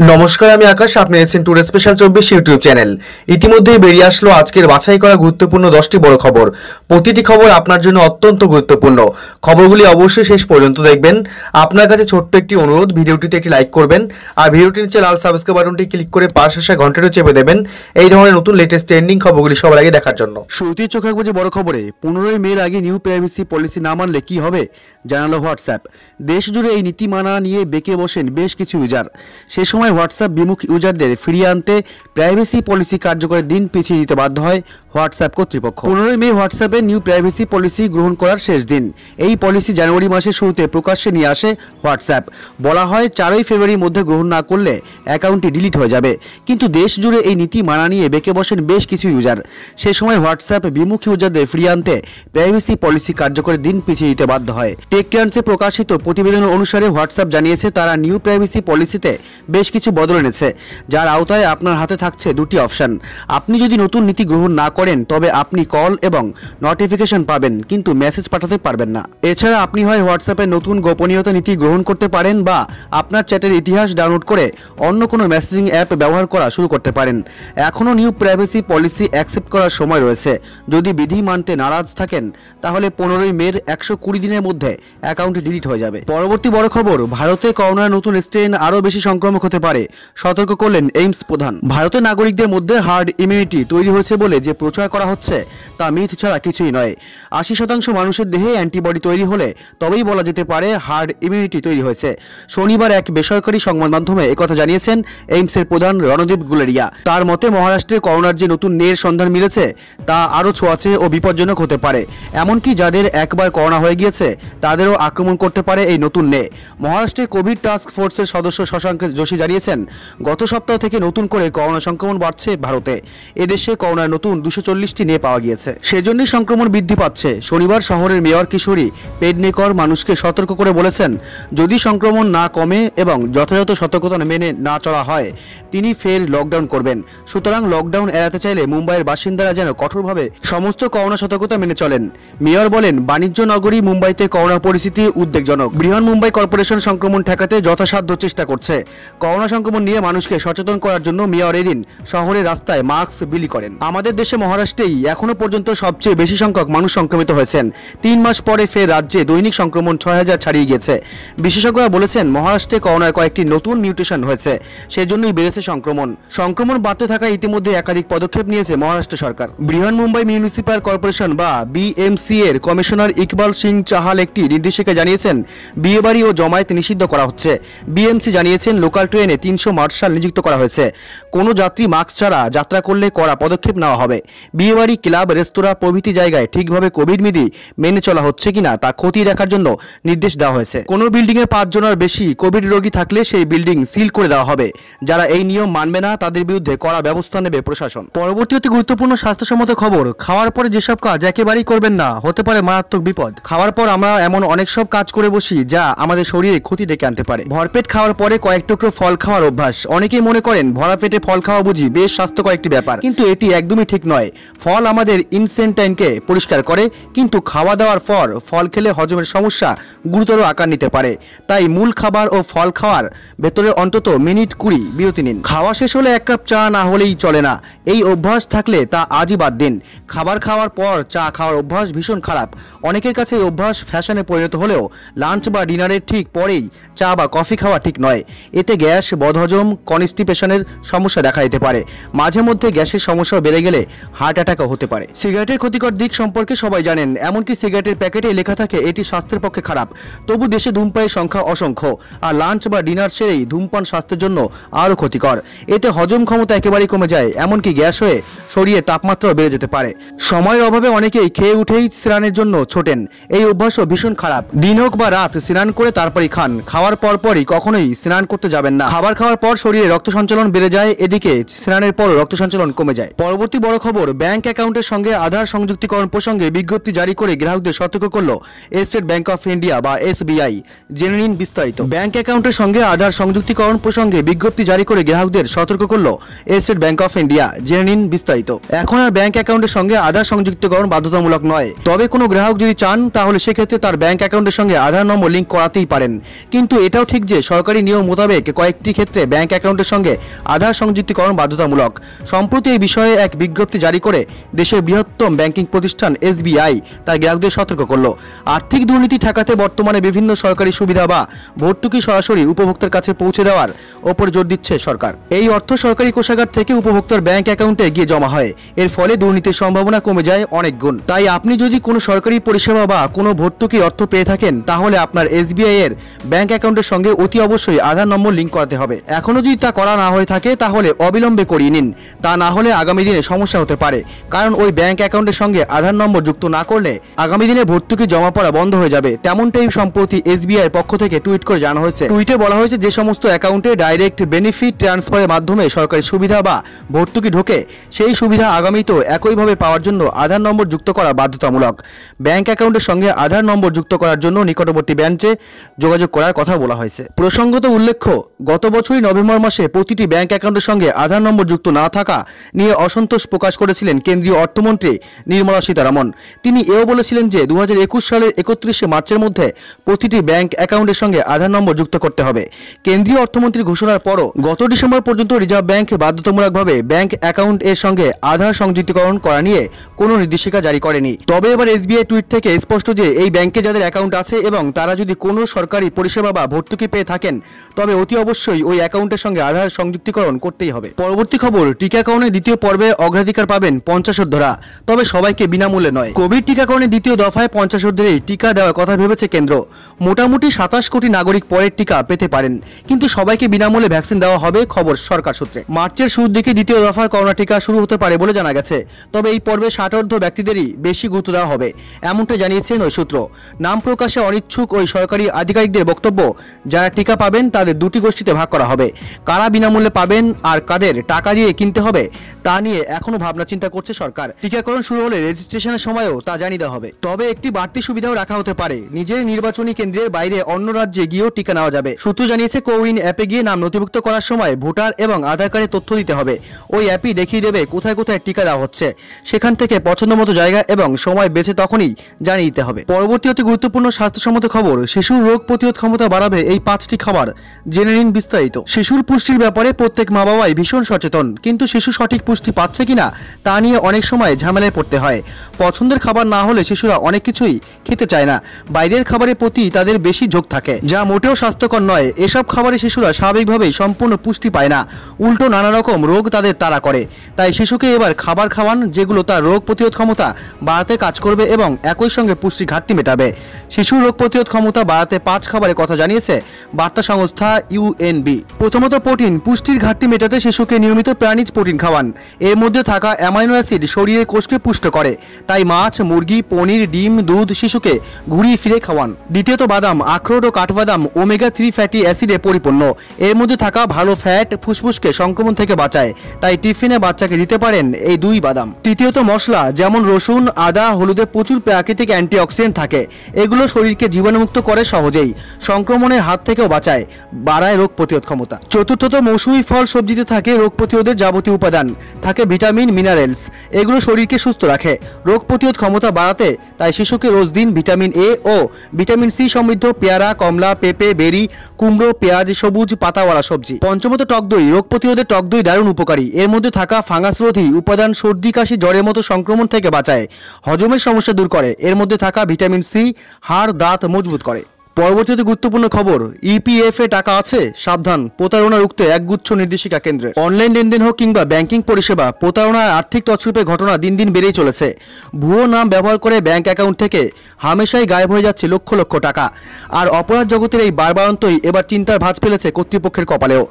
নমস্কার, আমি আকাশ, আপনি এসেছেন টুর স্পেশাল চব্বিশ ইউটিউব চ্যানেল। ইতিমধ্যেই বেরিয়ে আসলো আজকের বাছাই করা গুরুত্বপূর্ণ দশটি বড় খবর। প্রতিটি খবর আপনার জন্য অত্যন্ত গুরুত্বপূর্ণ। খবরগুলি অবশ্যই শেষ পর্যন্ত দেখবেন। আপনার কাছে ছোট্ট একটি অনুরোধ, ভিডিওটিতে একটি লাইক করবেন আর ভিডিওটির নিচে লাল সাবস্ক্রাইব বাটনটি ক্লিক করে পাশ আসা ঘন্টাটা চেপে দেবেন। এই ধরনের নতুন লেটেস্ট ট্রেন্ডিং খবরগুলি সবার আগে দেখার জন্য। শুরুতেই চোখ রাখব যে বড় খবরে, পনেরোই মের আগে নিউ প্রাইভেসি পলিসি না মানলে কি হবে? জানালো হোয়াটসঅ্যাপ দেশ জুড়ে এই নীতি মানা নিয়ে বেঁকে বসেন বেশ কিছু ইউজার সে সময় হোয়াটসঅ্যাপ বিমুখ ইউজারদের ফিরিয়ে আনতে প্রাইভেসি পলিসি কার্যকরের দিন পিছিয়ে দিতে বাধ্য হয় হোয়াটসঅ্যাপ কর্তৃপক্ষ। পনেরোই মে হোয়াটসঅ্যাপে নিউ প্রাইভেসি পলিসি গ্রহণ করার শেষ দিন। এই পলিসি জানুয়ারি মাসের শুরুতে প্রকাশ্যে নিয়ে আসে হোয়াটসঅ্যাপ। বলা হয়, চারই ফেব্রুয়ারির মধ্যে গ্রহণ না করলে অ্যাকাউন্টটি ডিলিট হয়ে যাবে। কিন্তু দেশ জুড়ে এই নীতি মানা নিয়ে বেঁকে বসেন বেশ কিছু ইউজার। সে সময় হোয়াটসঅ্যাপ বিমুখ ইউজারদের ফিরিয়ে আনতে প্রাইভেসি পলিসি কার্যকরের দিন পিছিয়ে দিতে বাধ্য হয়। টেক প্রকাশিত প্রতিবেদন অনুসারে হোয়াটসঅ্যাপ জানিয়েছে, তারা নিউ প্রাইভেসি পলিসিতে বেশ কিছু বদল এনেছে। যার আওতায় আপনার হাতে থাকছে দুটি অপশন। আপনি যদি নতুন নীতি গ্রহণ না করেন, তবে আপনি কল এবং নোটিফিকেশন পাবেন, কিন্তু মেসেজ পাঠাতে পারবেন না। এছাড়া আপনি হয় হোয়াটসঅ্যাপে নতুন গোপনীয়তা নীতি গ্রহণ করতে পারেন বা আপনার চ্যাটের ইতিহাস ডাউনলোড করে অন্য কোনো মেসেজিং অ্যাপ ব্যবহার করা শুরু করতে পারেন। এখনও নিউ প্রাইভেসি পলিসি অ্যাকসেপ্ট করার সময় রয়েছে। যদি বিধি মানতে নারাজ থাকেন, তাহলে পনেরোই মের একশো কুড়ি দিনের মধ্যে অ্যাকাউন্ট ডিলিট হয়ে যাবে। পরবর্তী বড় খবর, ভারতে করোনার নতুন স্ট্রেন আরও বেশি সংক্রামক হতে পারে। সতর্ক করলেন এইমস প্রধান। ভারতের নাগরিকদের মধ্যে হার্ড ইমিউনিটি তৈরি হয়েছে বলে যে প্রচার করা হচ্ছে, তা মিথ ছাড়া কিছুই নয়। আশি শতাংশ মানুষের দেহে অ্যান্টিবডি তৈরি হলে তবেই বলা যেতে পারে হার্ড ইমিউনিটি তৈরি হয়েছে। শনিবার এক বেসরকারি সংবাদ মাধ্যমে একথা জানিয়েছেন এইমসের প্রধান রণদীপ গুলেরিয়া। তার মতে, মহারাষ্ট্রে করোনার যে নতুন নের সন্ধান মিলেছে, তা আরও ছোঁয়াচে ও বিপজ্জনক হতে পারে। এমনকি যাদের একবার করোনা হয়ে গিয়েছে, তাদেরও আক্রমণ করতে পারে এই নতুন নে। মহারাষ্ট্রে কোভিড টাস্ক ফোর্সের সদস্য শশাঙ্ক যোশী জানিয়েছেন, গত সপ্তাহ থেকে নতুন করে করোনা সংক্রমণ বাড়ছে ভারতে। এদেশে করোনার নতুন দুশো চল্লিশটি নিয়ে পাওয়া গিয়েছে। সেজন্যই সংক্রমণ বৃদ্ধি পাচ্ছে। শনিবার শহরের মেয়র কিশোরী পেডনেকর মানুষকে সতর্ক করে বলেছেন, যদি সংক্রমণ না কমে এবং যথাযথ সতর্কতা মেনে না চলা হয়, তিনি ফের লকডাউন করবেন। সুতরাং লকডাউন এড়াতে চাইলে মুম্বাইয়ের বাসিন্দারা যেন কঠোরভাবে সমস্ত করোনা সতর্কতা মেনে চলেন। মেয়র বলেন, বাণিজ্য নগরী মুম্বাইতে করোনা পরিস্থিতি উদ্বেগজনক। বৃহন মুম্বাই কর্পোরেশন সংক্রমণ ঠেকাতে যথাসাধ্য চেষ্টা করছে। করোনা সংক্রমণ নিয়ে মানুষকে সচেতন করার জন্য মেয়র এদিন শহরের রাস্তায় মাস্ক বিলি করেন। আমাদের দেশে মহারাষ্ট্রেই এখনও পর্যন্ত সবচেয়ে বেশি সংখ্যক মানুষ সংক্রমিত হয়েছেন। তিন মাস পরে ফের রাজ্যে দৈনিক সংক্রমণ ছয় হাজার ছাড়িয়ে গেছে বিশেষজ্ঞরা বলেছেন, মহারাষ্ট্রে করোনার কয়েকটি নতুন মিউটেশন হয়েছে, সেজন্যই বেড়েছে সংক্রমণ। সংক্রমণ বাড়তে থাকা ইতিমধ্যে একাধিক পদক্ষেপ নিয়েছে মহারাষ্ট্র সরকার। বৃহন মুম্বাই মিউনিসিপাল কর্পোরেশন বা বিএমসি এর কমিশনার ইকবাল সিং চাহাল একটি নির্দেশিকা জানিয়েছেন, বিয়েবাড়ি ও জমায়েত নিষিদ্ধ করা হচ্ছে। বিএমসি জানিয়েছেন, লোকাল ট্রেনে তিনশো মার্শাল নিযুক্ত করা হয়েছে। কোনো যাত্রী মাস্ক ছাড়া যাত্রা করলে কড়া পদক্ষেপ নেওয়া হবে। বিয়েবাড়ি, ক্লাব, রেস্তোরাঁ প্রভৃতি জায়গায় ঠিকভাবে কোভিড বিধি মেনে চলা হচ্ছে কিনা তা খতিয়ে দেখার জন্য নির্দেশ দেওয়া হয়েছে। কোনো বিল্ডিং এ পাঁচজনের বেশি কোভিড রোগী থাকলে সেই বিল্ডিং সিল করে দেওয়া হবে। যারা এই নিয়ম মানবে না, তাদের বিরুদ্ধে কড়া ব্যবস্থা নেবে প্রশাসন। পরবর্তী অতি গুরুত্বপূর্ণ স্বাস্থ্যসম্মত খবর, খাওয়ার পরে যেসব কাজ একেবারেই করবেন না, হতে পারে মারাত্মক বিপদ। খাওয়ার পর আমরা এমন অনেক সব কাজ করে বসি যা আমাদের শরীরে ক্ষতি ডেকে আনতে পারে। ভরপেট খাওয়ার পরে কয়েক টুকরো ফল খাওয়ার অভ্যাস। অনেকেই মনে করেন ভরা পেটে ফল খাওয়া বুঝি বেশ স্বাস্থ্যকর একটি ব্যাপার। কিন্তু এটি একদমই ঠিক নয়। ফল আমাদের ইনসেন্টাইনকে পরিষ্কার করে, কিন্তু খাওয়া দাওয়ার পর ফল খেলে হজমের সমস্যা গুরুতর আকার নিতে পারে। তাই মূল খাবার ও ফল খাওয়ার ভেতরে অন্তত মিনিট কুড়ি বিরতি নিন। খাওয়া শেষ হলে এক কাপ চা না হলেই চলে না। এই অভ্যাস থাকলে তা আজই বাদ দিন। খাবার খাওয়ার পর চা খাওয়ার অভ্যাস ভীষণ খারাপ। অনেকের কাছে এই অভ্যাস ফ্যাশনে পরিণত হলেও লাঞ্চ বা ডিনারের ঠিক পরেই চা বা কফি খাওয়া ঠিক নয়। এতে গ্যাস বদহজম, কনস্টিপেশনের সমস্যা দেখা দিতে পারে। মাঝে মধ্যে গ্যাসের সমস্যা বেড়ে গেলে হার্ট অ্যাটাকও হতে পারে। সিগারেটের ক্ষতিকর দিক সম্পর্কে সবাই জানেন, এমনকি সিগারেটের প্যাকেটে লেখা থাকে, এটি স্বাস্থ্যের পক্ষে খারাপ। তবু দেশে ধূমপানের সংখ্যা অসংখ্য, আর লাঞ্চ বা ডিনার সেরেই ধূমপান স্বাস্থ্যের জন্য আরও ক্ষতিকর। এতে হজম ক্ষমতা একেবারেই কমে যায়, এমনকি গ্যাস হয়ে শরীরে তাপমাত্রাও বেড়ে যেতে পারে। সময়ের অভাবে অনেকেই খেয়ে উঠেই স্নানের জন্য ছোটেন। এই অভ্যাসও ভীষণ খারাপ। দিন হোক বা রাত, স্নান করে তারপরই খান। খাওয়ার পর পরই কখনোই স্নান করতে যাবেন না। খাবার খাওয়ার পর শরীরে রক্ত সঞ্চালন বেড়ে যায়, এদিকে স্নানের পর রক্ত সঞ্চালন কমে যায়। পরবর্তী বড় খবর, ব্যাংক অ্যাকাউন্টের সঙ্গে আধার সংযুক্তিকরণ প্রসঙ্গে বিজ্ঞপ্তি জারি করে গ্রাহকদের সতর্ক করল স্টেট ব্যাংক অফ ইন্ডিয়া বা এসবিআই। জেনে নিন বিস্তারিত। ব্যাংক অ্যাকাউন্টের সঙ্গে আধার সংযুক্তিকরণ প্রসঙ্গে বিজ্ঞপ্তি জারি করে গ্রাহকদের সতর্ক করল স্টেট ব্যাংক অফ ইন্ডিয়া। জেনে নিন বিস্তারিত। এখন আর ব্যাংক অ্যাকাউন্টের সঙ্গে আধার সংযুক্তিকরণ বাধ্যতামূলক নয়। তবে কোনো গ্রাহক যদি চান, তাহলে সেক্ষেত্রে তার ব্যাংক অ্যাকাউন্টের সঙ্গে আধার নম্বর লিঙ্ক করাতেই পারেন। কিন্তু এটাও ঠিক যে সরকারি নিয়ম মোতাবেক কয়েকটি একটি ক্ষেত্রে ব্যাংক অ্যাকাউন্টের সঙ্গে আধার সংযুক্তিকরণ বাধ্যতামূলক। সম্প্রতি এই বিষয়ে এক বিজ্ঞপ্তি জারি করে দেশের বৃহত্তম ব্যাংকিং প্রতিষ্ঠান এসবিআই তার গ্রাহকদের সতর্ক করল। আর্থিক দুর্নীতি ঠেকাতে বর্তমানে বিভিন্ন সরকারি সুবিধা বা ভর্তুকি সরাসরি উপভোক্তার কাছে পৌঁছে দেওয়ার ওপর জোর দিচ্ছে সরকার। এই অর্থ সরকারি কোষাগার থেকে উপভোক্তার ব্যাংক অ্যাকাউন্টে গিয়ে জমা হয়। এর ফলে দুর্নীতির সম্ভাবনা কমে যায় অনেক গুণ। তাই আপনি যদি কোনো সরকারি পরিষেবা বা কোনো ভর্তুকি অর্থ পেয়ে থাকেন, তাহলে আপনার এসবিআই এর ব্যাংক অ্যাকাউন্টের সঙ্গে অতি অবশ্যই আধার নম্বর লিঙ্ক করাতে হবে। এখনও যদি তা করা না হয়ে থাকে, তাহলে অবিলম্বে করিয়ে নিন। তা না হলে আগামী দিনে সমস্যা হতে পারে। কারণ ওই ব্যাংক অ্যাকাউন্টের সঙ্গে আধার নম্বর যুক্ত না করলে আগামী দিনে ভর্তুকি জমা পড়া বন্ধ হয়ে যাবে। তেমনটাই সম্প্রতি এসবিআই পক্ষ থেকে টুইট করে জানানো হয়েছে। টুইটে বলা হয়েছে, যে সমস্ত অ্যাকাউন্টে ডাইরেক্ট বেনিফিট ট্রান্সফারের মাধ্যমে সরকারি সুবিধা বা ভর্তুকি ঢোকে, সেই সুবিধা আগামীতেও একইভাবে পাওয়ার জন্য আধার নম্বর যুক্ত করা বাধ্যতামূলক। ব্যাংক অ্যাকাউন্টের সঙ্গে আধার নম্বর যুক্ত করার জন্য নিকটবর্তী ব্যাঞ্চে যোগাযোগ করার কথা বলা হয়েছে। প্রসঙ্গত উল্লেখ্য, গত বছরই নভেম্বর মাসে প্রতিটি ব্যাংক অ্যাকাউন্টের সঙ্গে আধার নম্বর যুক্ত না থাকা নিয়ে অসন্তোষ প্রকাশ করেছিলেন কেন্দ্রীয় অর্থমন্ত্রী নির্মলা সীতারামন। তিনি এও বলেছিলেন যে দু হাজার একুশ সালের একত্রিশে মার্চের মধ্যে প্রতিটি ব্যাংক অ্যাকাউন্টের সঙ্গে আধার নম্বর যুক্ত করতে হবে। কেন্দ্রীয় অর্থমন্ত্রীর ঘোষণার পরও গত ডিসেম্বর পর্যন্ত রিজার্ভ ব্যাংক বাধ্যতামূলকভাবে ব্যাংক অ্যাকাউন্ট এর সঙ্গে আধার সংযুক্তিকরণ করা নিয়ে কোনো নির্দেশিকা জারি করেনি। তবে এবার এসবিআই টুইট থেকে স্পষ্ট যে, এই ব্যাংকে যাদের অ্যাকাউন্ট আছে এবং তারা যদি কোনো সরকারি পরিষেবা বা ভর্তুকি পেয়ে থাকেন, তবে অতি অবশ্যই ওই অ্যাকাউন্টের সঙ্গে আধার সংযুক্তিকরণ করতেই হবে। পরবর্তী খবর, টিকাকরণের দ্বিতীয় পর্বে অগ্রাধিকার পাবেন পঞ্চাশোদ্ধরা। তবে সবাইকে বিনামূল্যে নয়। কোভিড টিকাকরণের দ্বিতীয় দফায় পঞ্চাশোদ্ধরেই টিকা দেওয়ার কথা ভেবেছে কেন্দ্র। মোটামুটি সাতাশ কোটি নাগরিক পরের টিকা পেতে পারেন। কিন্তু সবাইকে বিনামূল্যে ভ্যাকসিন দেওয়া হবে, খবর সরকার সূত্রে। মার্চের শুরুর দিকে দ্বিতীয় দফার করোনা টিকা শুরু হতে পারে বলে জানা গেছে। তবে এই পর্বে ষাটোর্ধ ব্যক্তিদেরই বেশি গুরুত্ব দেওয়া হবে এমনটা জানিয়েছেন ওই সূত্র নাম প্রকাশে অনিচ্ছুক ওই সরকারি আধিকারিকদের বক্তব্য, যারা টিকা পাবেন তাদের দুটি গোষ্ঠীতে ভাগ করা হবে। কারা বিনামূল্যে পাবেন আর কাদের টাকা দিয়ে কিনতে হবে, তা নিয়ে এখনও ভাবনা চিন্তা করছে সরকার। টিকাকরণ শুরু হলে রেজিস্ট্রেশনের সময়ও তা জানিয়ে দেওয়া হবে। তবে একটি বাড়তি সুবিধাও রাখা হতে পারে। নিজের নির্বাচনী কেন্দ্রের বাইরে অন্য রাজ্যে গিয়েও টিকা নেওয়া যাবে। সূত্র জানিয়েছে, কোউইন অ্যাপে গিয়ে নাম নথিভুক্ত করার সময় ভোটার এবং আধার কার্ডের তথ্য দিতে হবে। ওই অ্যাপই দেখিয়ে দেবে কোথায় কোথায় টিকা দেওয়া হচ্ছে। সেখান থেকে পছন্দ মতো জায়গা এবং সময় বেছে তখনই জানিয়ে দিতে হবে। পরবর্তী অতি গুরুত্বপূর্ণ স্বাস্থ্যসম্মত খবর, শিশুর রোগ প্রতিরোধ ক্ষমতা বাড়াবে এই পাঁচটি খাবার জেনে নিন বিস্তারিত। শিশুর পুষ্টির ব্যাপারে প্রত্যেক মা বাবাই ভীষণ সচেতন, কিন্তু শিশু সঠিক পুষ্টি পাচ্ছে কিনা তা নিয়ে অনেক সময় ঝামেলায় পড়তে হয়। পছন্দের খাবার না হলে শিশুরা অনেক কিছুই খেতে চায় না। বাইরের খাবারের প্রতি তাদের বেশি ঝোঁক থাকে, যা মোটেও স্বাস্থ্যকর নয়। এসব খাবারে শিশুরা স্বাভাবিকভাবেই সম্পূর্ণ পুষ্টি পায় না। উল্টো নানা রকম রোগ তাদের তাড়া করে। তাই শিশুকে এবার খাবার খাওয়ান, যেগুলো তার রোগ প্রতিরোধ ক্ষমতা বাড়াতে কাজ করবে এবং একই সঙ্গে পুষ্টি ঘাটতি মেটাবে। শিশুর রোগ প্রতিরোধ ক্ষমতা বাড়াতে পাঁচ খাবারের কথা জানিয়েছে বার্তা সংস্থা ইউএনবি প্রথমত প্রোটিন, পুষ্টির ঘাটতি মেটাতে শিশুকে নিয়মিত প্রাণীজ প্রোটিন খাওয়ান। এর মধ্যে থাকা অ্যামাইনো অ্যাসিড শরীরের কোষকে পুষ্ট করে। তাই মাছ, মুরগি, পনির, ডিম, দুধ শিশুকে ঘুরিয়ে ফিরে খাওয়ান। দ্বিতীয়ত বাদাম, আখরোট ও কাঠবাদাম ওমেগা থ্রি ফ্যাটি অ্যাসিডে পরিপূর্ণ। এর মধ্যে থাকা ভালো ফ্যাট ফুসফুসকে সংক্রমণ থেকে বাঁচায়। তাই টিফিনে বাচ্চাকে দিতে পারেন এই দুই বাদাম। তৃতীয়ত মশলা, যেমন রসুন, আদা, হলুদে প্রচুর প্রাকৃতিক অ্যান্টিঅক্সিডেন্ট থাকে। এগুলো শরীরকে জীবাণুমুক্ত করে সহজেই। সংক্রমণের হাত থেকেও বাঁচায়। বাড়ায় রোগ প্রতিরোধ ক্ষমতা। চতুর্থত মৌসুমী ফল সবজিতে থাকে রোগ প্রতিরোধের যাবতীয় উপাদান। থাকে ভিটামিন, মিনারেলস। এগুলো শরীরকে সুস্থ রাখে। রোগ প্রতিরোধ ক্ষমতা বাড়াতে তাই শিশুকে রোজ দিন ভিটামিন এ ও ভিটামিন সি সমৃদ্ধ পেয়ারা, কমলা, পেঁপে, বেরি, কুমড়ো, পেঁয়াজ, সবুজ, পাতাওয়ালা সবজি। পঞ্চমত টক দই। রোগ প্রতিরোধে টক দই দারুণ উপকারী। এর মধ্যে থাকা ফাঙ্গাসরোধী উপাদান সর্দি, কাশি, জ্বরের মতো সংক্রমণ থেকে বাঁচায়। হজমের সমস্যা দূর করে। এর মধ্যে থাকা ভিটামিন সি, হাড়, দাঁত মজবুত করে। পরবর্তীতে গুরুত্বপূর্ণ খবর ইপিএফ এ টাকা আছে, সাবধান প্রতারণা রুখতে একগুচ্ছ নির্দেশিকা কেন্দ্রে। অনলাইন লেনদেন হোক কিংবা ব্যাংকিং পরিষেবা প্রতারণা আর্থিক তছরূপের ঘটনা দিন দিন বেড়েই চলেছে। ভুয়ো নাম ব্যবহার করে ব্যাংক অ্যাকাউন্ট থেকে হামেশাই গায়েব হয়ে যাচ্ছে লক্ষ লক্ষ টাকা। আর অপরাধ জগতের এই বারবারন্তই এবার চিন্তার ভাঁজ ফেলেছে কর্তৃপক্ষের কপালেও।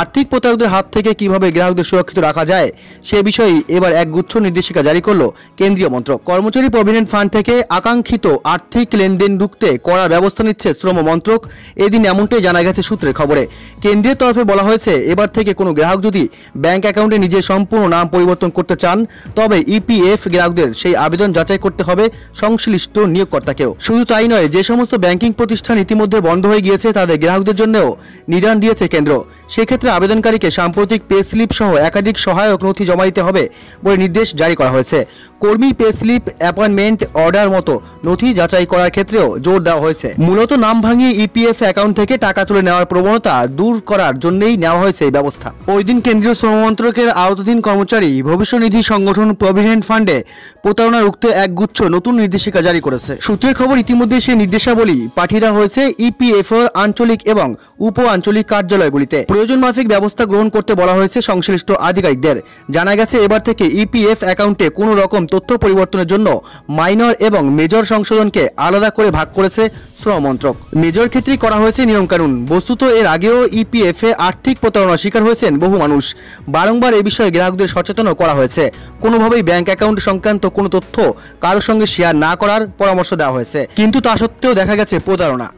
আর্থিক প্রতারকদের হাত থেকে কীভাবে গ্রাহকদের সুরক্ষিত রাখা যায়, সে বিষয়ে এবার এক গুচ্ছ নির্দেশিকা জারি করল কেন্দ্রীয় মন্ত্রক। কর্মচারী প্রভিডেন্ট ফান্ড থেকে আকাঙ্ক্ষিত আর্থিক লেনদেন রুখতে কড়া ব্যবস্থা নিচ্ছে শ্রম মন্ত্রক এদিন এমনটাই জানা গেছে সূত্রের খবরে। কেন্দ্রের তরফে বলা হয়েছে, এবার থেকে কোনো গ্রাহক যদি ব্যাংক অ্যাকাউন্টে নিজের সম্পূর্ণ নাম পরিবর্তন করতে চান, তবে ইপিএফ গ্রাহকদের সেই আবেদন যাচাই করতে হবে সংশ্লিষ্ট নিয়োগকর্তাকেও। শুধু তাই নয়, যে সমস্ত ব্যাংকিং প্রতিষ্ঠান ইতিমধ্যে বন্ধ হয়ে গিয়েছে, তাদের গ্রাহকদের জন্যও নিদান দিয়েছে কেন্দ্র। সেক্ষেত্রে আবেদনকারীকে সাম্প্রতিক পে স্লিপ সহ একাধিক সহায়ক নথি জমা দিতে হবে বলে নির্দেশ জারি করা হয়েছে। কর্মী পে স্লিপ, অ্যাপয়েন্টমেন্ট, অর্ডার মতো নথি যাচাই করার ক্ষেত্রেও জোর দেওয়া হয়েছে। মূলত নাম ভাঙিয়ে ইপিএফ অ্যাকাউন্ট থেকে টাকা তুলে নেওয়ার প্রবণতা দূর করার জন্যই নেওয়া হয়েছে এই ব্যবস্থা। ওই দিন কেন্দ্রীয় শ্রম মন্ত্রকের আওতাধীন কর্মচারী ভবিষ্যনিধি সংগঠন প্রভিডেন্ট ফান্ডে প্রতারণা রুখতে একগুচ্ছ নতুন নির্দেশিকা জারি করেছে। সূত্রের খবর ইতিমধ্যে সেই নির্দেশাবলী পাঠিয়ে দেওয়া হয়েছে ইপিএফও আঞ্চলিক এবং উপ আঞ্চলিক কার্যালয়গুলিতে। প্রয়োজন মাফিক ব্যবস্থা গ্রহণ করতে বলা হয়েছে সংশ্লিষ্ট আধিকারিকদের। জানা গেছে, এবার থেকে ইপিএফ অ্যাকাউন্টে কোনো রকম তথ্য পরিবর্তনের জন্য মাইনর এবং মেজর সংশোধনকে আলাদা করে ভাগ করেছে শ্রম মন্ত্রক। মেজর ক্ষেত্রেই করা হয়েছে নিয়মকানুন। বস্তুত এর আগেও ইপিএফ এ আর্থিক প্রতারণার শিকার হয়েছেন বহু মানুষ। বারংবার এ বিষয়ে গ্রাহকদের সচেতনও করা হয়েছে। কোনোভাবেই ব্যাংক অ্যাকাউন্ট সংক্রান্ত কোনো তথ্য কারোর সঙ্গে শেয়ার না করার পরামর্শ দেওয়া হয়েছে। কিন্তু তা সত্ত্বেও দেখা গেছে প্রতারণা।